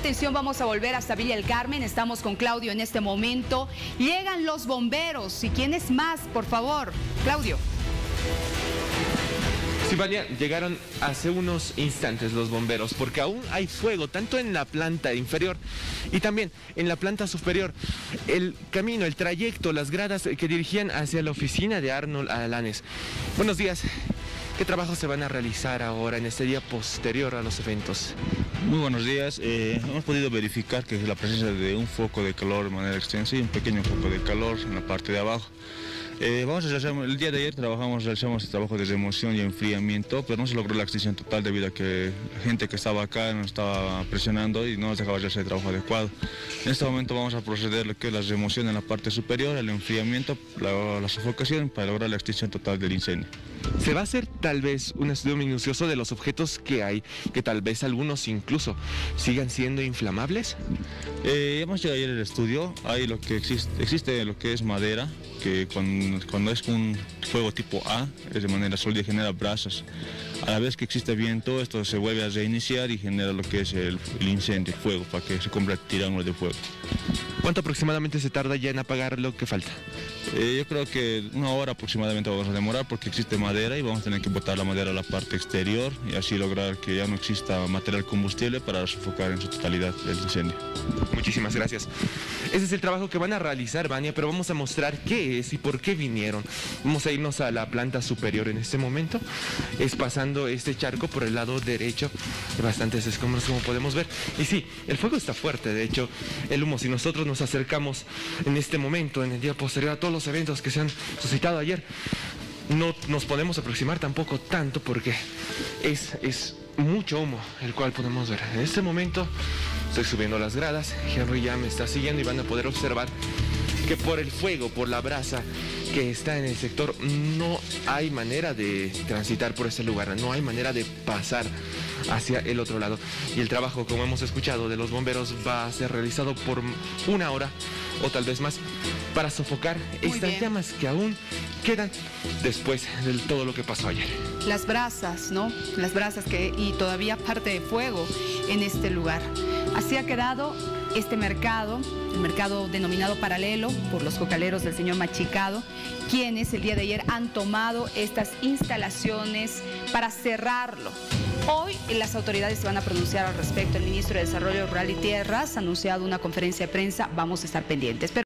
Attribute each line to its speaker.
Speaker 1: Atención, vamos a volver hasta Villa El Carmen. Estamos con Claudio en este momento. Llegan los bomberos. ¿Y quién es más, por favor? Claudio.
Speaker 2: Sí, Vania, llegaron hace unos instantes los bomberos porque aún hay fuego tanto en la planta inferior y también en la planta superior. El camino, el trayecto, las gradas que dirigían hacia la oficina de Arnold Alanes. Buenos días. ¿Qué trabajos se van a realizar ahora en este día posterior a los eventos?
Speaker 3: Muy buenos días. Eh, hemos podido verificar que la presencia de un foco de calor de manera extensa y un pequeño foco de calor en la parte de abajo. Eh, vamos a realizar, el día de ayer trabajamos, realizamos el trabajo de remoción y enfriamiento, pero no se logró la extinción total debido a que la gente que estaba acá nos estaba presionando y no nos dejaba hacer el trabajo adecuado. En este momento vamos a proceder lo que es la remoción en la parte superior, el enfriamiento, la, la sofocación para lograr la extinción total del incendio.
Speaker 2: ¿Se va a hacer tal vez un estudio minucioso de los objetos que hay, que tal vez algunos incluso sigan siendo inflamables?
Speaker 3: Eh, hemos llegado ayer el estudio, hay lo que existe, existe lo que es madera, que cuando, es un fuego tipo A, es de manera sólida genera brasas. A la vez que existe viento, esto se vuelve a reiniciar y genera lo que es el, incendio, el fuego, para que se convierta en de fuego.
Speaker 2: ¿Cuánto aproximadamente se tarda ya en apagar lo que falta?
Speaker 3: Eh, yo creo que una hora aproximadamente vamos a demorar porque existe madera y vamos a tener que botar la madera a la parte exterior y así lograr que ya no exista material combustible para sofocar en su totalidad el incendio.
Speaker 2: Muchísimas gracias. Ese es el trabajo que van a realizar, Vania, pero vamos a mostrar qué es y por qué vinieron. Vamos a irnos a la planta superior en este momento. Es pasando este charco por el lado derecho. Bastantes escombros como podemos ver. Y sí, el fuego está fuerte, de hecho, el humo, si nosotros nos acercamos en este momento, en el día posterior a todos los eventos que se han suscitado ayer, no nos podemos aproximar tampoco tanto porque es, es mucho humo el cual podemos ver. En este momento estoy subiendo las gradas, Henry ya me está siguiendo y van a poder observar que por el fuego, por la brasa que está en el sector, no hay manera de transitar por ese lugar, no hay manera de pasar hacia el otro lado. Y el trabajo, como hemos escuchado, de los bomberos va a ser realizado por una hora o tal vez más para sofocar estas llamas que aún quedan después de todo lo que pasó ayer.
Speaker 1: Las brasas, ¿no? Las brasas que y todavía parte de fuego en este lugar. Así ha quedado este mercado, el mercado denominado paralelo por los cocaleros del señor Machicado, quienes el día de ayer han tomado estas instalaciones para cerrarlo. Hoy las autoridades se van a pronunciar al respecto. El ministro de Desarrollo Rural y Tierras ha anunciado una conferencia de prensa. Vamos a estar pendientes.